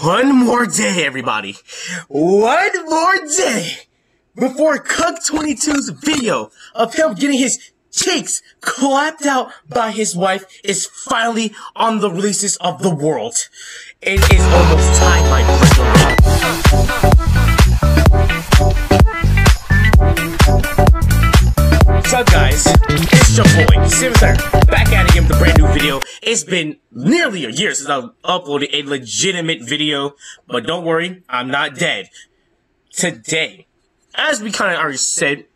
One more day, everybody. One more day before Cuck 22's video of him getting his cheeks clapped out by his wife is finally on the releases of the world. It is almost time, my friend. What's up, guys? It's your boy, Simster, back at it again with a brand new video. It's been nearly a year since I've uploaded a legitimate video, but don't worry, I'm not dead. Today, as we kind of already said,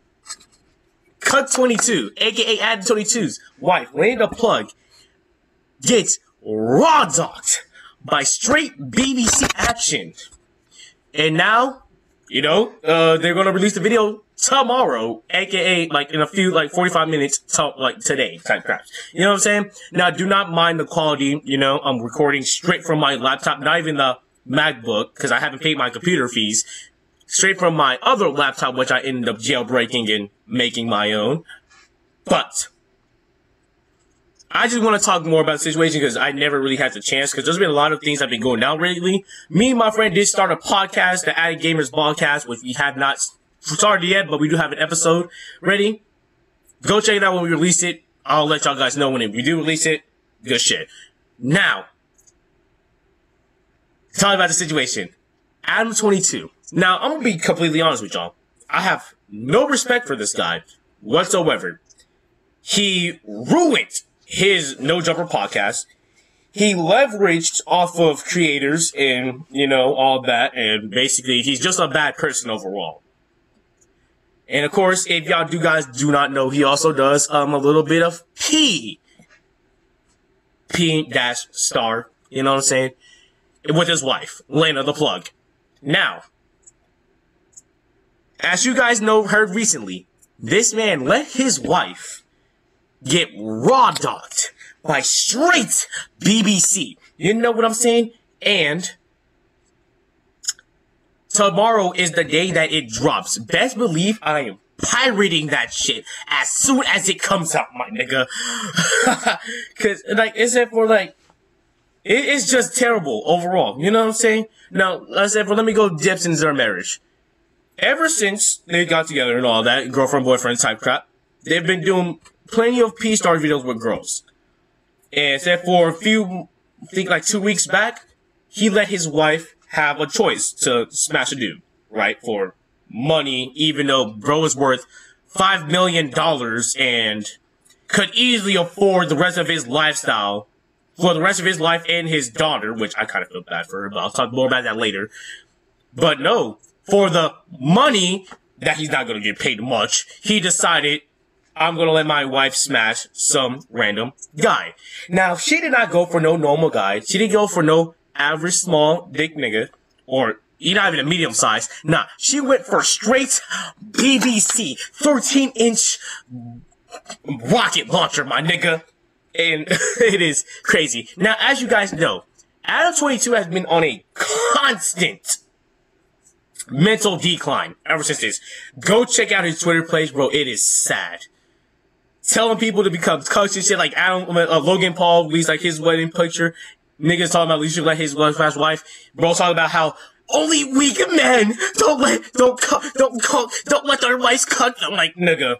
Cuck 22, aka Adam 22's wife, the Plug, gets raw dogged by straight BBC action. And now, you know, uh, they're gonna release the video tomorrow, aka like in a few, like 45 minutes, to, like today type crap. You know what I'm saying? Now, do not mind the quality, you know, I'm recording straight from my laptop, not even the MacBook, because I haven't paid my computer fees straight from my other laptop, which I ended up jailbreaking and making my own. But I just want to talk more about the situation because I never really had the chance because there's been a lot of things that have been going down lately. Me and my friend did start a podcast, the Addict Gamers Podcast, which we have not started yet, but we do have an episode ready. Go check it out when we release it. I'll let y'all guys know when we do release it. Good shit. Now, tell me about the situation. Adam 22 now, I'm gonna be completely honest with y'all. I have no respect for this guy whatsoever. He ruined his No Jumper podcast. He leveraged off of creators and, you know, all that, and basically he's just a bad person overall. And of course, if y'all do guys do not know, he also does um a little bit of P. P dash star, you know what I'm saying? With his wife, Lena the Plug. Now, as you guys know, heard recently, this man let his wife get raw dogged by straight BBC. You know what I'm saying? And tomorrow is the day that it drops. Best believe I am pirating that shit as soon as it comes out, my nigga. Cause like, is it for like, it's just terrible overall. You know what I'm saying? Now, said, for let me go dips into their marriage ever since they got together and all that, girlfriend, boyfriend type crap, they've been doing plenty of P-Star videos with girls. And except for a few, I think like two weeks back, he let his wife have a choice to smash a dude, right? For money, even though bro is worth five million dollars and could easily afford the rest of his lifestyle for the rest of his life and his daughter, which I kind of feel bad for her, but I'll talk more about that later. But no, for the money that he's not going to get paid much, he decided I'm going to let my wife smash some random guy. Now, she did not go for no normal guy. She didn't go for no average small dick nigga or you not even a medium size. Nah, she went for straight BBC 13 inch rocket launcher, my nigga. And it is crazy. Now, as you guys know, Adam 22 has been on a constant mental decline ever since this. Go check out his Twitter page, bro. It is sad. Telling people to become coach and shit like Adam, uh, Logan Paul released like his wedding picture. Niggas talking about should let his wife, wife. Bro talking about how only weak men don't let, don't, don't, don't, don't let their wives cut. I'm like, nigga.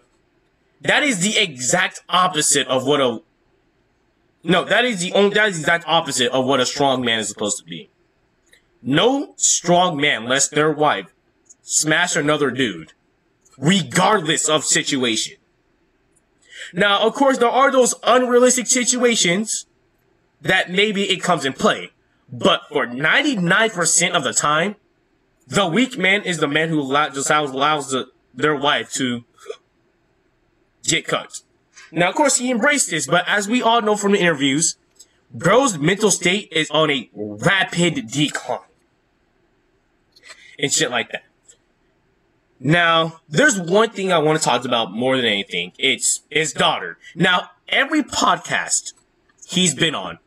That is the exact opposite of what a, no, that is the only, that is the exact opposite of what a strong man is supposed to be. No strong man lets their wife smash another dude, regardless of situation. Now, of course, there are those unrealistic situations that maybe it comes in play. But for 99% of the time, the weak man is the man who just allows the, their wife to get cut. Now, of course, he embraced this, but as we all know from the interviews, bro's mental state is on a rapid decline and shit like that. Now, there's one thing I want to talk about more than anything. It's his daughter. Now, every podcast he's been on,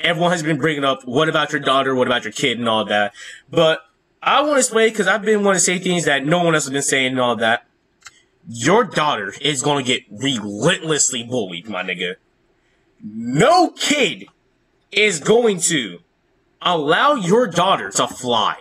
everyone has been bringing up, what about your daughter? What about your kid and all that? But I want to explain because I've been wanting to say things that no one else has been saying and all that. Your daughter is going to get relentlessly bullied, my nigga. No kid is going to allow your daughter to fly.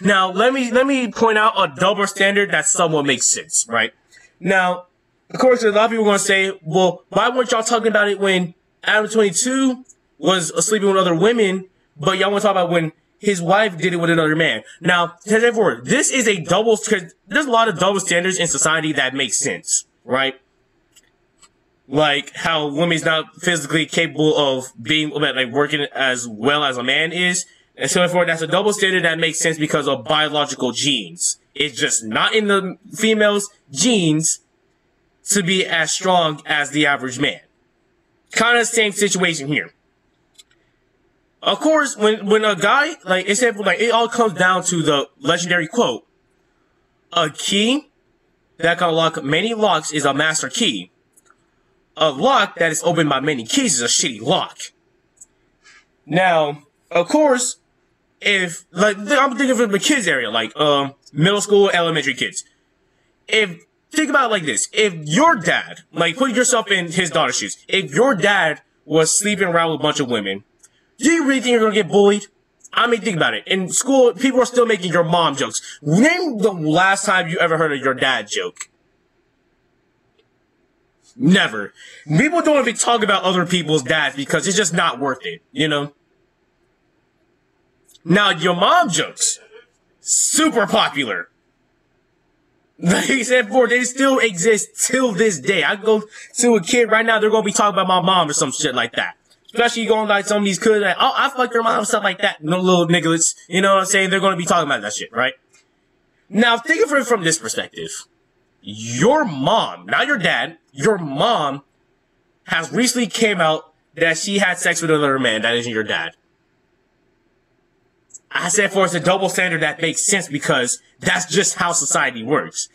Now, let me let me point out a double standard that somewhat makes sense, right? Now, of course, a lot of people are going to say, well, why weren't y'all talking about it when Adam 22 was sleeping with other women, but y'all want to talk about when his wife did it with another man. Now, therefore, this is a double, cause there's a lot of double standards in society that make sense, right? Like how women's not physically capable of being, like working as well as a man is. And so therefore, that's a double standard that makes sense because of biological genes. It's just not in the female's genes to be as strong as the average man. Kind of same situation here. Of course, when when a guy like it's like it all comes down to the legendary quote: "A key that can unlock many locks is a master key. A lock that is opened by many keys is a shitty lock." Now, of course, if like I'm thinking from the kids area, like um middle school, elementary kids. If think about it like this: if your dad, like put yourself in his daughter's shoes, if your dad was sleeping around with a bunch of women you really think you're gonna get bullied? I mean, think about it. In school, people are still making your mom jokes. Name the last time you ever heard of your dad joke. Never. People don't even talk about other people's dads because it's just not worth it, you know? Now, your mom jokes, super popular. Like I said before, they still exist till this day. I go to a kid right now, they're gonna be talking about my mom or some shit like that. Especially going like some of these kids like, oh, I fucked your mom, and stuff like that. No little nigglets. You know what I'm saying? They're going to be talking about that shit, right? Now, think of it from this perspective. Your mom, not your dad, your mom has recently came out that she had sex with another man that isn't your dad. I said for it's a double standard that makes sense because that's just how society works.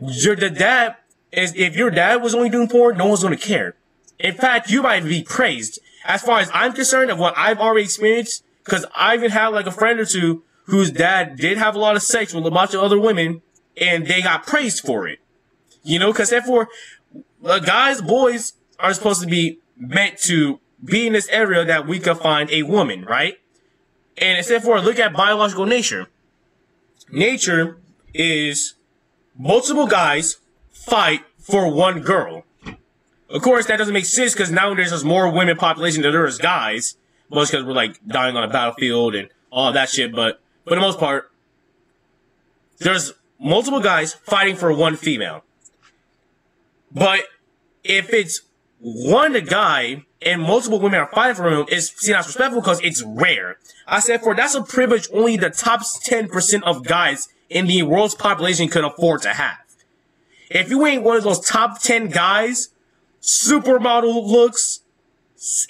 Your the dad is if your dad was only doing porn, no one's gonna care. In fact, you might be praised. As far as I'm concerned of what I've already experienced, because I even had like a friend or two whose dad did have a lot of sex with a bunch of other women, and they got praised for it. You know, because therefore, uh, guys, boys are supposed to be meant to be in this area that we can find a woman, right? And except for look at biological nature. Nature is multiple guys fight for one girl. Of course, that doesn't make sense because now there's more women population than there is guys. Most because we're like dying on a battlefield and all that shit. But for the most part, there's multiple guys fighting for one female. But if it's one guy and multiple women are fighting for him, it's seen as respectful because it's rare. I said for that's a privilege only the top 10% of guys in the world's population could afford to have. If you ain't one of those top 10 guys supermodel looks,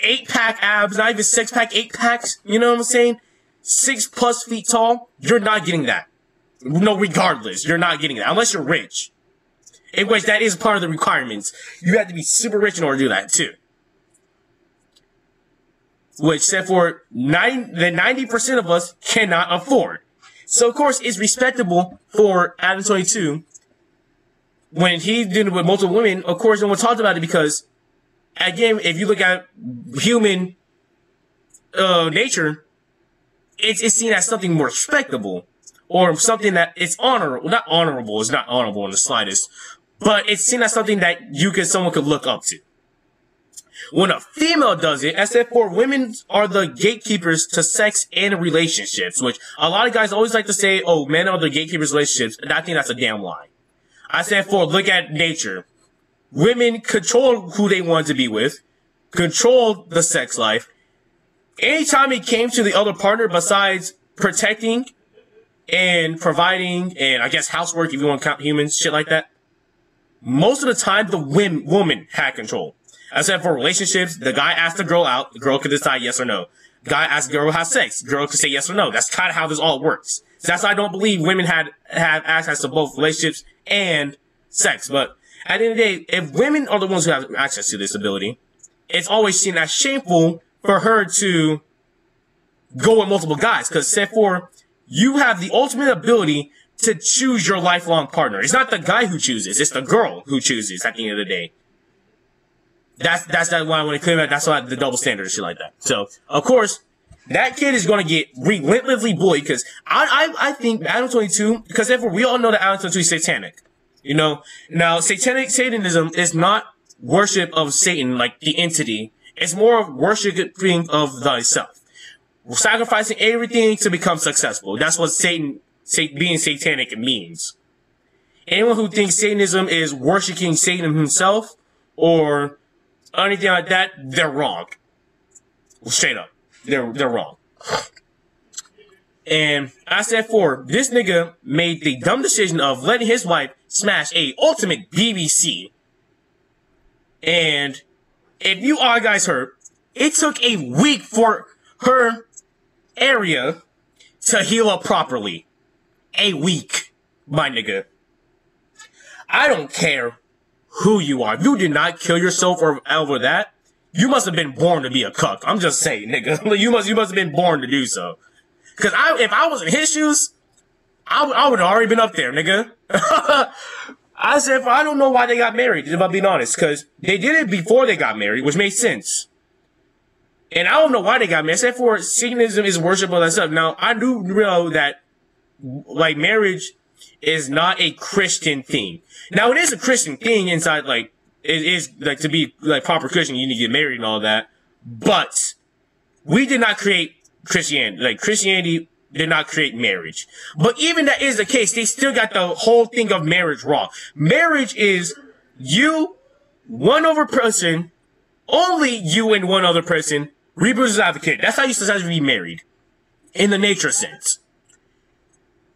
eight pack abs, not even six pack, eight packs. You know what I'm saying? Six plus feet tall. You're not getting that. No, regardless, you're not getting that unless you're rich. In which that is part of the requirements. You have to be super rich in order to do that too. Which, except for nine, the 90% of us cannot afford. So, of course, it's respectable for Adam 22 when he did it with multiple women, of course, no one talked about it because, again, if you look at human uh, nature, it's, it's seen as something more respectable or something that it's honorable. Not honorable, it's not honorable in the slightest, but it's seen as something that you can someone could look up to. When a female does it, as if for women are the gatekeepers to sex and relationships, which a lot of guys always like to say, oh, men are the gatekeepers relationships, and I think that's a damn lie. I said for look at nature. Women control who they want to be with, control the sex life. Anytime it came to the other partner besides protecting and providing and I guess housework if you want to count humans, shit like that. Most of the time the women, woman had control. I said for relationships, the guy asked the girl out, the girl could decide yes or no. Guy asked girl have sex, girl could say yes or no. That's kind of how this all works. So that's why I don't believe women had have access to both relationships and sex. But at the end of the day, if women are the ones who have access to this ability, it's always seen as shameful for her to go with multiple guys. Because, say for you have the ultimate ability to choose your lifelong partner. It's not the guy who chooses; it's the girl who chooses. At the end of the day, that's that's that why when it came out, that's why the double standard and shit like that. So, of course, that kid is going to get relentlessly bullied because I, I, I think Adam 22, because we all know that Adam 22 is satanic. You know, now satanic Satanism is not worship of Satan, like the entity. It's more of worshiping of thyself. Sacrificing everything to become successful. That's what Satan, being satanic means. Anyone who thinks Satanism is worshiping Satan himself or anything like that, they're wrong. Straight up. They're, they're wrong. And I said for this nigga made the dumb decision of letting his wife smash a ultimate BBC. And if you all guys heard, it took a week for her area to heal up properly. A week, my nigga. I don't care who you are. You did not kill yourself or over that, you must have been born to be a cuck. I'm just saying, nigga. you must, you must have been born to do so. Cause I, if I was in his shoes, I, I would have already been up there, nigga. I said, I don't know why they got married, if I'm being honest, cause they did it before they got married, which made sense. And I don't know why they got married. Except for Satanism is worship of that stuff. Now, I do know that, like, marriage is not a Christian thing. Now, it is a Christian thing inside, like, it is like to be like proper Christian, you need to get married and all that. But we did not create Christianity. Like Christianity did not create marriage. But even that is the case, they still got the whole thing of marriage wrong. Marriage is you, one other person, only you and one other person reproduces the kid. That's how you supposed to be married. In the nature sense.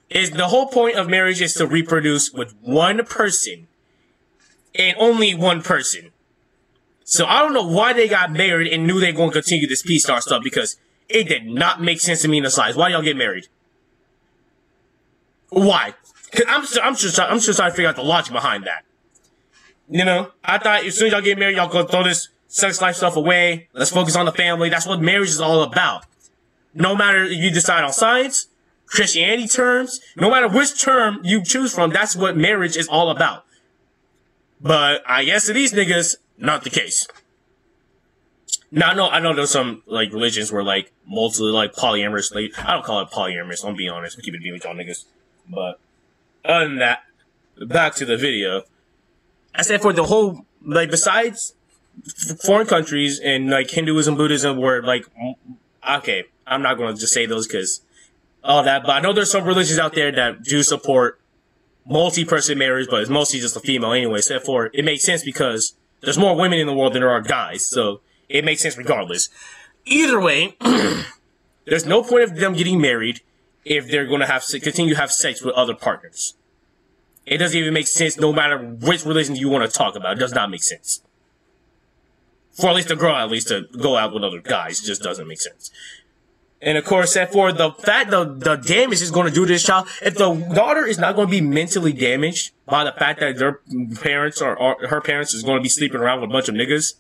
Is the whole point of marriage is to reproduce with one person and only one person. So I don't know why they got married and knew they were going to continue this P Star stuff because it did not make sense to me in the slides. Why y'all get married? Why? I'm I'm just, I'm just trying to figure out the logic behind that. You know, I thought as soon as y'all get married, y'all go throw this sex life stuff away. Let's focus on the family. That's what marriage is all about. No matter if you decide on science, Christianity terms, no matter which term you choose from, that's what marriage is all about. But I guess to these niggas, not the case. Now, no, I know there's some, like, religions where, like, multi, like, polyamorous, like, I don't call it polyamorous, I'm being honest, keep it being with y'all niggas. But, other than that, back to the video. I said for the whole, like, besides foreign countries and, like, Hinduism, Buddhism, where, like, okay, I'm not gonna just say those because all that, but I know there's some religions out there that do support multi-person marriage, but it's mostly just a female anyway. Except for it makes sense because there's more women in the world than there are guys, so it makes sense regardless. Either way, there's no point of them getting married if they're going to have continue to have sex with other partners. It doesn't even make sense no matter which religion you want to talk about. It does not make sense. For at least a girl, at least to go out with other guys, just doesn't make sense. And of course, that for the fact the, the damage is going to do to this child, if the daughter is not going to be mentally damaged by the fact that their parents or, or her parents is going to be sleeping around with a bunch of niggas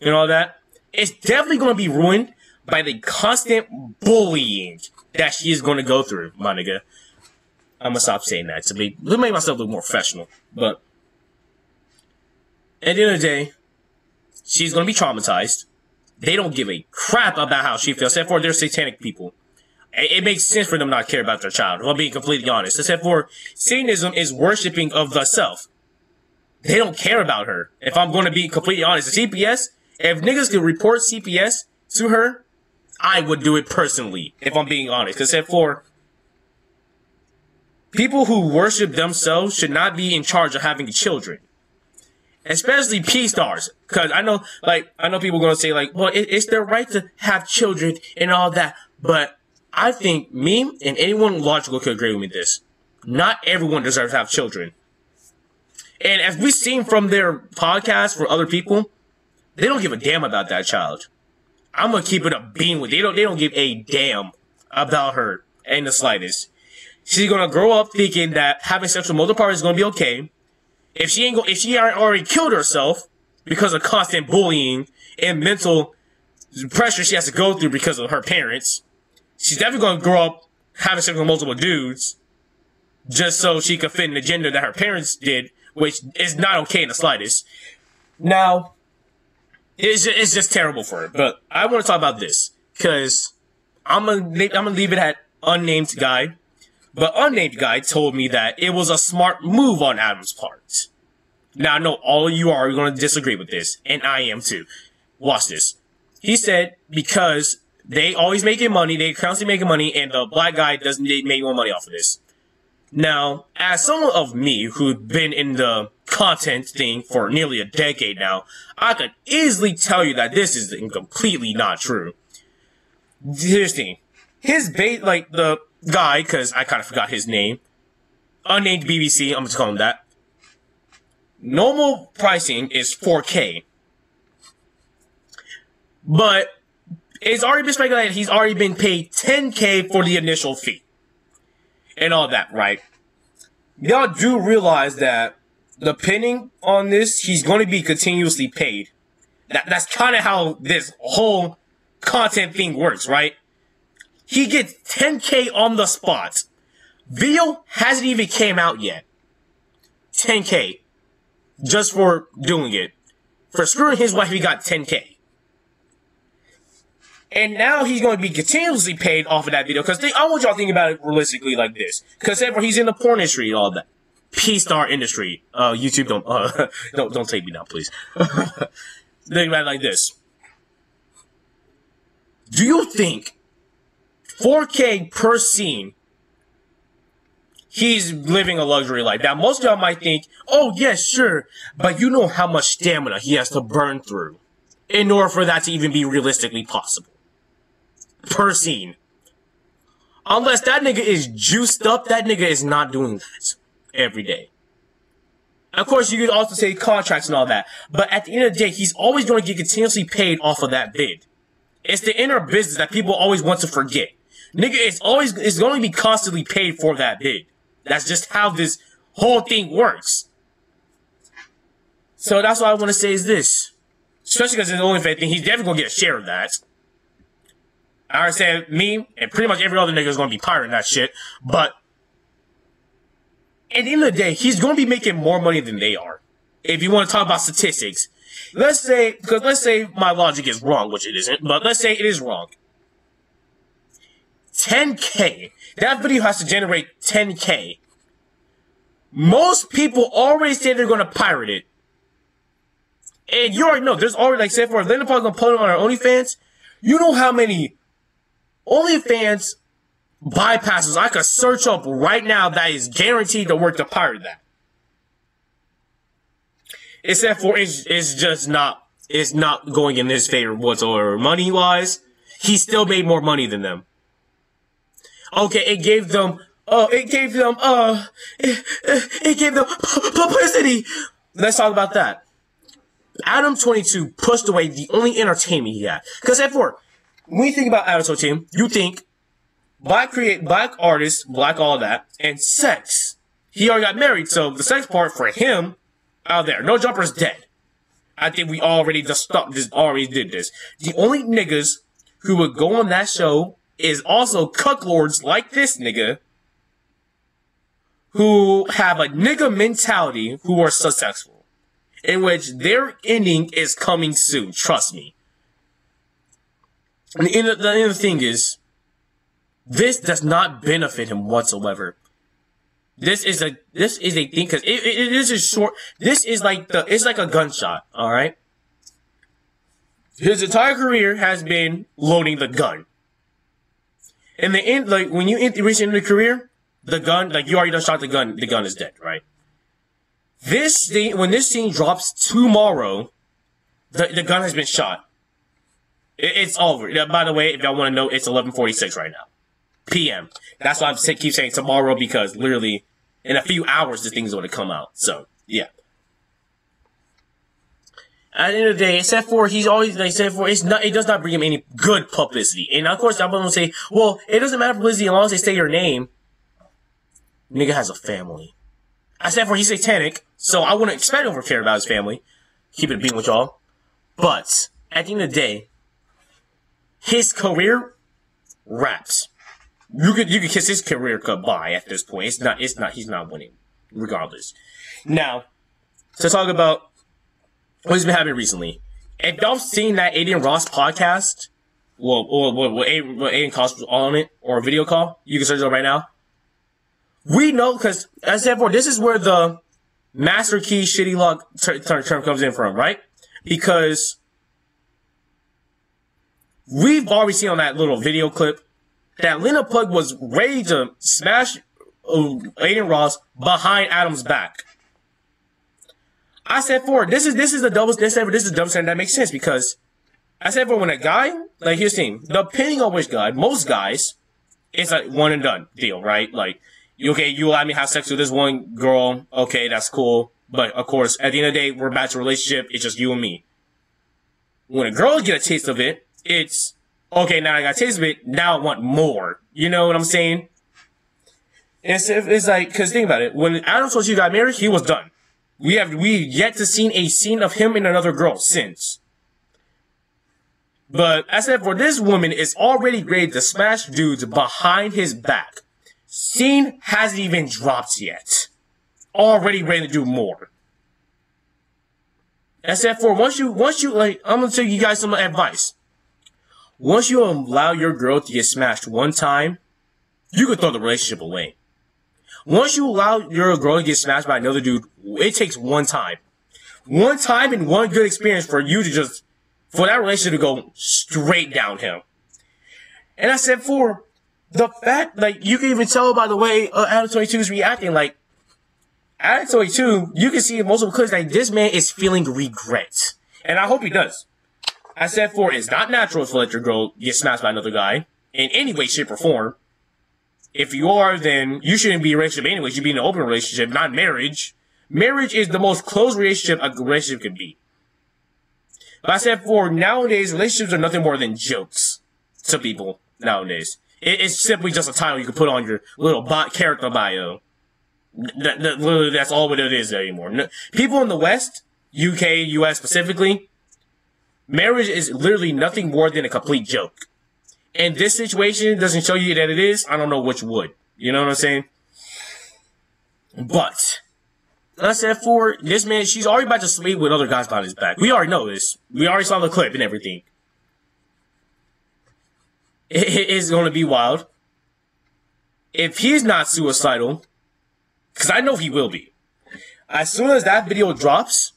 and all that, it's definitely going to be ruined by the constant bullying that she is going to go through, my nigga. I'm gonna stop saying that to make, to make myself look more professional. But at the end of the day, she's going to be traumatized they don't give a crap about how she feels, except for they're satanic people. It, makes sense for them not to care about their child, if I'm being completely honest. Except for Satanism is worshipping of the self. They don't care about her. If I'm going to be completely honest, CPS, if niggas could report CPS to her, I would do it personally, if I'm being honest. Except for people who worship themselves should not be in charge of having children especially P stars. Cause I know, like, I know people gonna say like, well, it, it's their right to have children and all that. But I think me and anyone logical could agree with me this. Not everyone deserves to have children. And as we've seen from their podcast for other people, they don't give a damn about that child. I'm gonna keep it a beam with they don't they don't give a damn about her in the slightest. She's gonna grow up thinking that having sexual multiple partners is gonna be okay if she ain't go, if she already killed herself because of constant bullying and mental pressure she has to go through because of her parents, she's definitely gonna grow up having sex with multiple dudes just so she could fit in the gender that her parents did, which is not okay in the slightest. Now, it's just, it's just terrible for her. But I want to talk about this because I'm gonna I'm gonna leave it at unnamed guy. But unnamed guy told me that it was a smart move on Adam's part. Now I know all of you are going to disagree with this, and I am too. Watch this. He said because they always making money, they constantly making money, and the black guy doesn't make more money off of this. Now, as someone of me who's been in the content thing for nearly a decade now, I could easily tell you that this is completely not true. Here's the thing. His bait, like, the guy, cause I kinda forgot his name, unnamed BBC, I'm just calling him that. Normal pricing is 4K. But, it's already been speculated he's already been paid 10K for the initial fee and all that, right? Y'all do realize that depending on this, he's going to be continuously paid. That, that's kind of how this whole content thing works, right? He gets 10k on the spot. Video hasn't even came out yet. 10k. Just for doing it. For screwing his wife, he got 10k. And now he's going to be continuously paid off of that video. Because I want y'all to think about it realistically like this. Because he's in the porn industry and all that. P-star industry. Uh, YouTube don't, uh, don't, don't take me now, please. think about it like this. Do you think 4K per scene he's living a luxury life. Now, most of y'all might think, oh, yes, sure, but you know how much stamina he has to burn through in order for that to even be realistically possible per scene. Unless that nigga is juiced up, that nigga is not doing that every day. Of course, you could also say contracts and all that. But at the end of the day, he's always going to get continuously paid off of that bid. It's the inner business that people always want to forget. Nigga, it's always, it's going to be constantly paid for that bid. That's just how this whole thing works. So that's what I want to say is this. Especially because it's the only thing, he's definitely going to get a share of that. I understand me and pretty much every other nigga is going to be pirating that shit, but at the end of the day, he's going to be making more money than they are. If you want to talk about statistics, let's say, because let's say my logic is wrong, which it isn't, but let's say it is wrong. 10k. That video has to generate 10k. Most people already say they're to pirate it. And you already know, there's already, like, say for Lena Plug gonna put it on our OnlyFans, you know how many OnlyFans bypasses I could search up right now that is guaranteed to work to pirate that. Except for it's, it's just not it's not going in his favor whatsoever. Money wise, he still made more money than them. Okay, it gave them uh it gave them uh it, it gave them publicity. Let's talk about that. Adam 22 pushed away the only entertainment he had. Because for when you think about Adam 22, you think black create black artists, black all that, and sex. He already got married, so the sex part for him out there. No jumper's dead. I think we already just stopped this already did this. The only niggas who would go on that show is also cucklords like this nigga who have a nigga mentality who are successful. In which their ending is coming soon, trust me. And the, the, the thing is, this does not benefit him whatsoever. This is a this is a thing because it, it, it is a short. This is like the it's like a gunshot. All right. His entire career has been loading the gun. In the end, like when you reach into the career, the gun, like you already done shot the gun, the gun is dead, right? This thing, when this scene drops tomorrow, the, the gun has been shot. It's over. By the way, if y'all want to know, it's 11:46 right now, p.m. That's why I keep saying tomorrow because literally in a few hours the thing's going to come out. So yeah. At the end of the day, except for he's always like said for it's not it does not bring him any good publicity. And of course, I'm gonna say, well, it doesn't matter publicity as long as they say your name. Nigga has a family. I said for he's satanic, so I wouldn't expect him to care about his family. Keep it being with y'all. But at the end of the day, his career wraps. You could you could kiss his career goodbye at this point. It's not it's not he's not winning, regardless. Now, to talk about what's been happening recently. If y'all seen that Adin Ross podcast, well, well, what, what, Adin, what Adin calls on it, or a video call, you can search it right now. We know, because, as I said before, this is where the master key shitty luck ter- ter- term comes in from, right? Because we've already seen on that little video clip that Lena Plug was ready to smash uh, Adin Ross behind Adam's back. I said four. this is this is the double this said this is double standard that makes sense because I said for when a guy like here's the thing, depending on which guy, most guys, it's like one and done deal, right? Like okay, you allow me to have sex with this one girl, okay, that's cool. But of course, at the end of the day, we're back to a relationship, it's just you and me. When a girl get a taste of it, it's okay, now I got a taste of it, now I want more. You know what I'm saying? It's, it's like, cause think about it, when Adam told you got married, he was done. We have we yet to seen a scene of him and another girl since. But as I said, for this woman is already ready to smash dudes behind his back. Scene hasn't even dropped yet. Already ready to do more. As I said, for once you once you like, I'm gonna tell you guys some advice. Once you allow your girl to get smashed one time, you can throw the relationship away. Once you allow your girl to get smashed by another dude, it takes one time. One time and one good experience for you to just, for that relationship to go straight downhill. And I said for the fact, like, you can even tell by the way uh, Adam 22 is reacting, like, Adam 22, you can see in multiple clips that this man is feeling regret. And I hope he does. I said for it's not natural to let your girl get smashed by another guy in any way, shape, or form. If you are, then you shouldn't be in a relationship anyway. You should be in an open relationship, not marriage. Marriage is the most close relationship a relationship can be. But I said for nowadays, relationships are nothing more than jokes to people nowadays. it's simply just a title you can put on your little bot character bio. That, that, literally, that's all what it is anymore. people in the West, UK, US specifically, marriage is literally nothing more than a complete joke and this situation doesn't show you that it is, I don't know which would. You know what I'm saying? But I said for this man, she's already about to sleep with other guys behind his back. We already know this. We already saw the clip and everything. It is going to be wild. If he's not suicidal, because I know he will be. As soon as that video drops,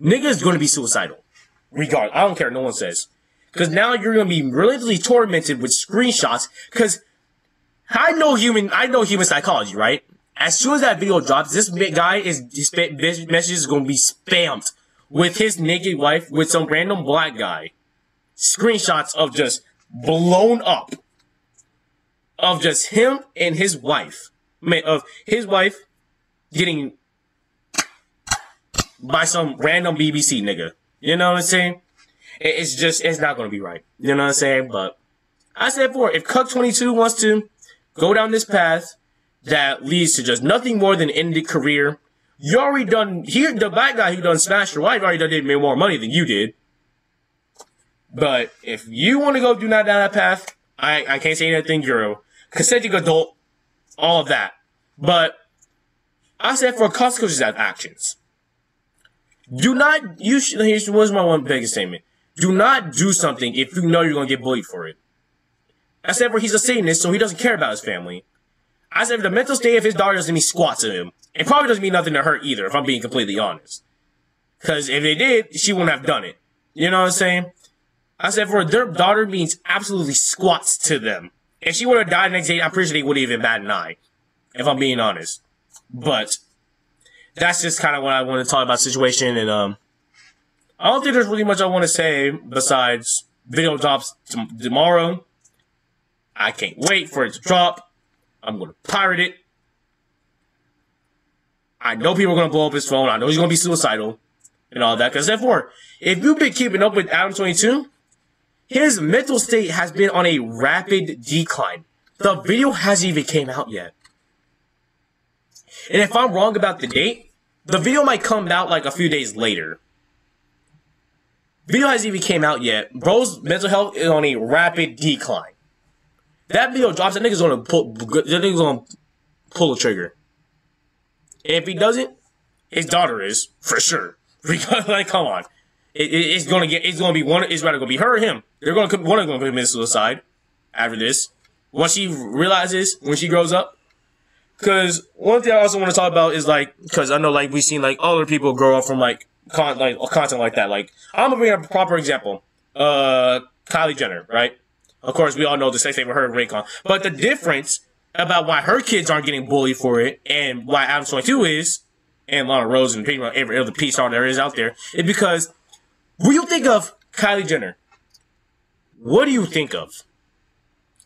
nigga is going to be suicidal. Regard, I don't care. No one says. Because now you're going to be relentlessly tormented with screenshots. Because I know human, I know human psychology, right? As soon as that video drops, this guy is, his message is going to be spammed with his naked wife with some random black guy. Screenshots of just blown up. Of just him and his wife. Of his wife getting by some random BBC nigga. You know what I'm saying? It's just, it's not going to be right. You know what I'm saying? But I said before, if Cuck 22 wants to go down this path that leads to just nothing more than ended career, you already done, here, the bad guy who done smashed your wife already done did more money than you did. But if you want to go do not down that path, I, I can't say anything, you're a consenting adult, all of that. But I said for consequences of actions. Do not, you should, here's was my one biggest statement. Do not do something if you know you're going to get bullied for it. I said, where he's a Satanist, so he doesn't care about his family. I said, the mental state of his daughter doesn't mean squat to him. It probably doesn't mean nothing to her either, if I'm being completely honest. Because if it did, she wouldn't have done it. You know what I'm saying? I said, for their daughter means absolutely squats to them. If she would have died next day, I'm pretty sure they would have even bat an eye. If I'm being honest. But, that's just kind of what I want to talk about situation, and, um, I don't think there's really much I want to say besides video drops t- tomorrow. I can't wait for it to drop. I'm going to pirate it. I know people are going to blow up his phone. I know he's going to be suicidal and all that. Because therefore, if you've been keeping up with Adam 22, his mental state has been on a rapid decline. The video hasn't even came out yet. And if I'm wrong about the date, the video might come out like a few days later. Video hasn't even came out yet. Bro's mental health is on a rapid decline. That video drops, that nigga's gonna pull, that nigga's gonna pull the trigger. If he doesn't, his daughter is, for sure. Because, like, come on. it, it, it's gonna get it's gonna be one it's rather gonna be her or him. They're gonna one of them gonna commit suicide after this. Once she realizes when she grows up. Cause one thing I also want to talk about is like, cause I know like we've seen like other people grow up from like con like content like that. Like I'm gonna bring a proper example. Uh, Kylie Jenner, right? Of course, we all know the sex tape with her and Raycon. But the difference about why her kids aren't getting bullied for it and why Adam 22 is, and Lana Rhoades and pretty much every other P star there is out there, is because when you think of Kylie Jenner, what do you think of?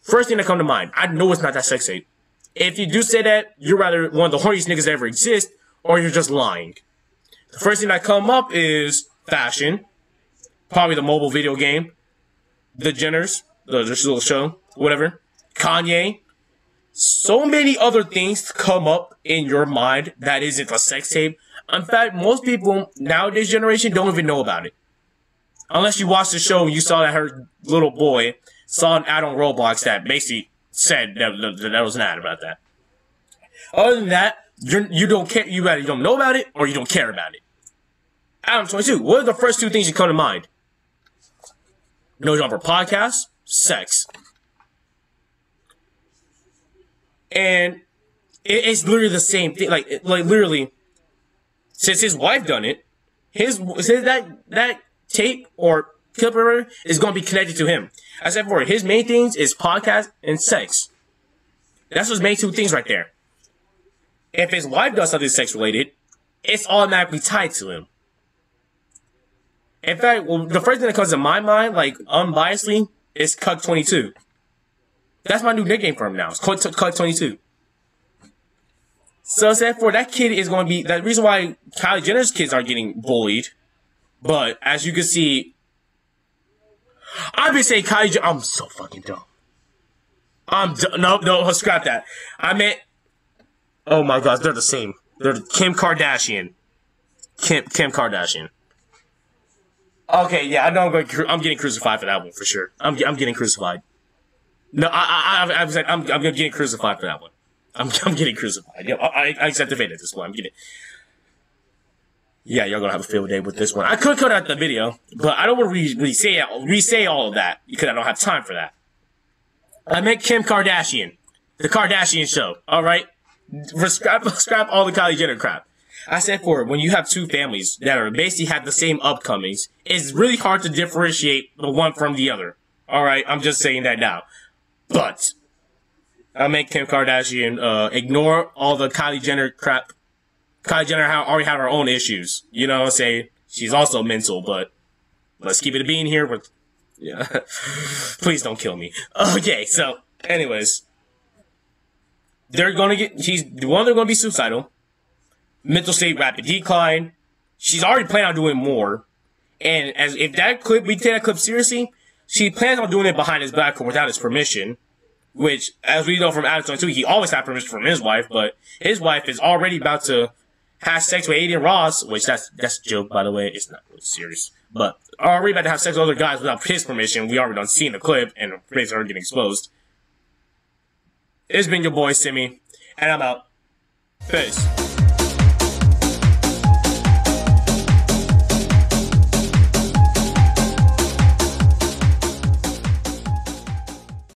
First thing that come to mind, I know it's not that sex tape. If you do say that, you're rather one of the horniest niggas that ever exist, or you're just lying. The first thing that come up is fashion, probably the mobile video game, the Jenners, the this little show, whatever, Kanye. So many other things come up in your mind that isn't a sex tape. In fact, most people nowadays generation don't even know about it. Unless you watched the show and you saw that her little boy saw an ad on Roblox that basically said that, that, that was an ad about that. Other than that, you're, you don't care, you either don't know about it or you don't care about it. Adam 22, what are the first two things that come to mind? No Jumper podcast, sex. And it's literally the same thing. Like, like literally, since his wife done it, his, that, that tape or clip is going to be connected to him. I said before, his main things is podcast and sex. That's his main two things right there. If his wife does something sex related, it's automatically tied to him. In fact, well, the first thing that comes to my mind, like unbiasedly, is Cuck 22. That's my new nickname for him now. It's Cuck 22. So therefore, that kid is going to be the reason why Kylie Jenner's kids are getting bullied. But as you can see, I've been saying Kylie. I'm so fucking dumb. I'm d- no no scrap that. I meant. Oh my gosh, they're the same. They're Kim Kardashian. Kim Kim Kardashian. Okay, yeah, I know I'm going. I'm getting crucified for that one for sure. I'm I'm getting crucified. No, I I I, I was like, I'm I'm getting crucified for that one. I'm I'm getting crucified. Yeah, I I accept fate at this one. I'm getting. Yeah, y'all gonna have a field day with this one. I could cut out the video, but I don't want to re, re say re say all of that because I don't have time for that. I meant Kim Kardashian, the Kardashian show. All right, scrap scrap all the Kylie Jenner crap. I said for when you have two families that are basically have the same upcomings, it's really hard to differentiate the one from the other. All right, I'm just saying that now. But I make Kim Kardashian uh, ignore all the Kylie Jenner crap. Kylie Jenner already have her own issues. You know, I'm saying she's also mental, but let's keep it a being here. With yeah, please don't kill me. Okay, so anyways, they're gonna get. She's one. They're gonna be suicidal mental state rapid decline. She's already planning on doing more. And as if that clip, we take that clip seriously, she plans on doing it behind his back without his permission. Which, as we know from Adam too, he always had permission from his wife, but his wife is already about to have sex with Adin Ross, which that's that's a joke by the way. It's not really serious, but already about to have sex with other guys without his permission. We already done seen the clip, and face are getting exposed. It's been your boy Simi, and I'm out. Peace.